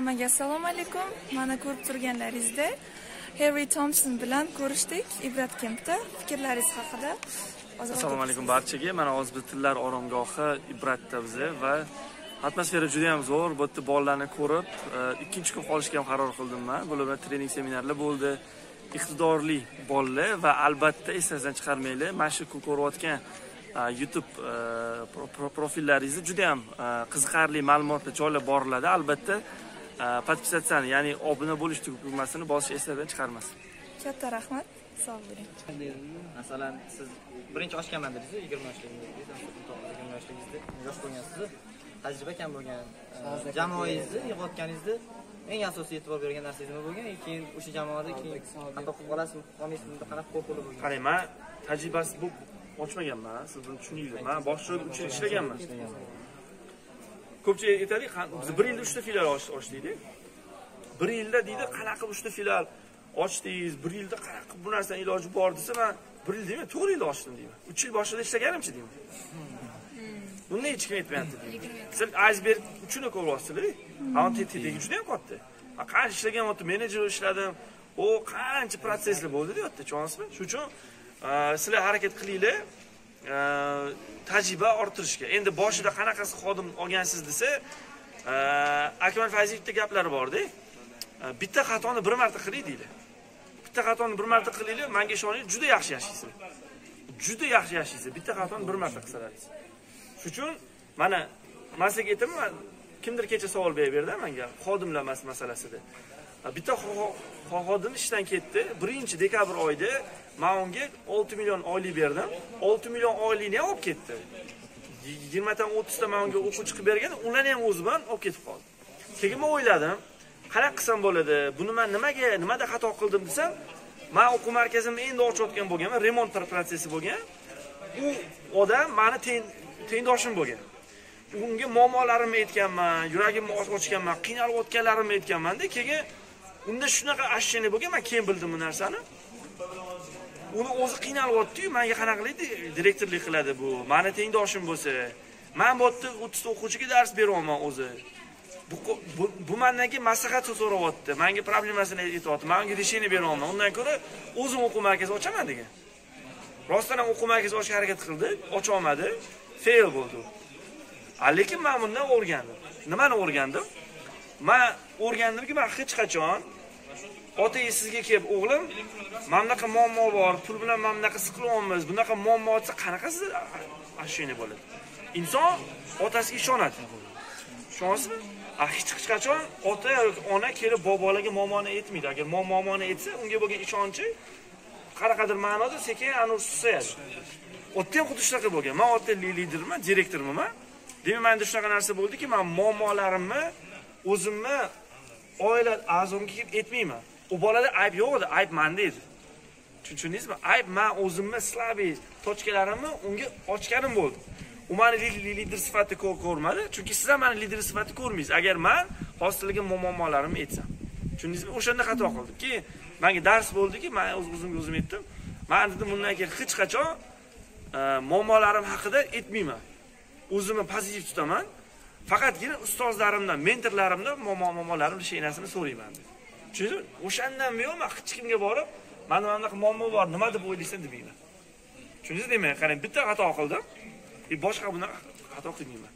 Hammaga assalomu alaykum. Mana ko'rib turganlaringizdek Harry Thompson bilan ko'rishdik. Ibrat Kempda. Fikrlaringiz haqida. Assalomu alaykum barchaga. Mana hozir tillar oromgohi ibratda biza va atmosfera juda ham zo'r. Bu yerda bolalarni ko'rib e, ikkinchi kun qolishga ham qaror qildim man. Bular bilan trening seminarlar bo'ldi. Iqtidorli bolalar va albatta esingizdan chiqarmanglar. Mana shu ko'rayotgan e, youtube e, profillaringizda juda ham qiziqarli ma'lumotlar joylab boriladi albatta подписаться ya'ni obuna bo'lish tugmasini bosish esingizdan chiqarmasin katta rahmat sog' bo'ling masalan siz birinchi ochganman dedingiz yigirma yoshligingizda yigirma yoshligingizda yosh bo'lgansiz tajriba kam bo'lgan jamoangizni yig'ayotganingizda eng asosiy e'tibor bergan narsangiz nima bo'lgan keyin o'sha jamoada keyin xato qilib qolasizmi qolmaysizmi qanaqa qo'rquvli bo'lgan. Qarang man tajribasi bu ochmaganman siz buni tushuninglar man boshqa uch yil ishlaganman ko'pchilik aytadi biz bir yilda uchta filial ochdikda bir yilda deydi qanaqa uchta filial ochdingiz? Bir yilda qanaqa bu narsani iloji bor desa man bir yil deyman to'rt yilda ochdim deyman. Uch yil boshida ishlaganimchi deyman. Bunda hech kim aytmayapti deydi siz aysberg uchini ko'ryapsizlar tegi juda ham katta man qancha ishlagan yerda menejer ishladim. U qancha protsesslar bo'ldi deyapti tushunyapsizmi shuning uchun sizlar harakat qilinglar Э, tajriba orttirishga. Endi boshida qanaqasi xodim olgansiz desa e, akmal fayziyevni gaplari borda. E, bitta xatoni bir marta qiling deydi. Bitta xatoni bir marta qilinglar manga ishoning juda yaxshi yashaysizlar juda yaxshi yashaysizlar bitta xatoni bir marta qilsalaringiz shuning uchun mana man sizga aytaman kimdir kecha savol berib berdi manga xodimlar masalasida. Bitta xodim ishdan ketdi. Birinchi dekabr oyida man unga olti million oylik berdim. Olti million oylikni ham olib ketdi. Yigirmadan o'ttizta man unga o'quvchi qilib bergan ularni ham o'zi bilan olib ketib qoldi keyin man o'yladim qanaqa qilsam bo'ladi buni man nimaga nimada xato qildim desam man o'quv markazimni endi ochayotgan bo'lganman remont protsessi bo'lgan. U odam mani tengdoshim bo'lgan. Unga muammolarimni aytganman yuragimni ochganman qiynalayotganlarimni aytganmanda keyin unda shunaqa ощущение bo'lgan man keyin bildim bu narsani. Uni o'zi qiynalyaptiyu manga qanaqa qiladi? Direktorlik qiladi bu. Mani tengdoshim bo'lsa. Man bu yerda o'ttizta o'quvchiga dars beryapman o'zi. Bu, bu mandan keyin maslahat so'rayapti. Manga problemasini aytyapti. Man unga решение beryapman undan ko'ra o'zim o'quv markazi ochaman degan. Rostdan ham o'quv markazi ochishga harakat qildi ocholmadi. Fail bo'ldi. Lekin man bundan o'rgandim. Nimani o'rgandim? Man o'rgandimki man hech qachon otangiz sizga kelib o'g'lim mana bunaqa muammo bor. Pul bilan mana bunaqa siqilyapmiz bunaqa muammo desa qanaqa siz ощущение bo'ladi? Inson otasiga ishonadi. Ishonasizmi hech qachon ota yoki ona kelib bobolarga muammoni aytmaydi. Agar muammoni aytsa unga bo'lgan ishonchi qanaqadir ma'noda sekin anavi susayadi. Otda ham xuddi shunaqa bo'lgan. Man otda liderman direktorman. Man demak manda shunaqa narsa bo'ldiki man muammolarimni o'zimni oila a'zomga kelib aytmayman. U bolada ayb yo'q edi ayb manda edi. Tushundingizmi ayb man o'zimni слабый точкalarimni unga ochganim bo'ldi. U mani lider sifatida ko'rmadi chunki siz ham mani lider sifatida ko'rmaysiz. Agar man hozirgi muammolarimni aytsam. Tushundingizmi o'shanda xato qildim keyin manga dars bo'ldiki man o'zimga o'zim aytdim. Man dedim bundan keyin hech qachon e, muammolarim haqida aytmayman. O'zimni pozitiv tutaman. Faqatgina ustozlarimdan mentorlarimdan muammolarim shu narsani so'rayman dedi tushundingmi o'shandan buyon man hech kimga borib mana mana bunaqa muammo bor nima deb o'ylaysan demayman. Tushundingiz demak qarang bitta xato qildim. E, boshqa bunaqa xato qilmayman.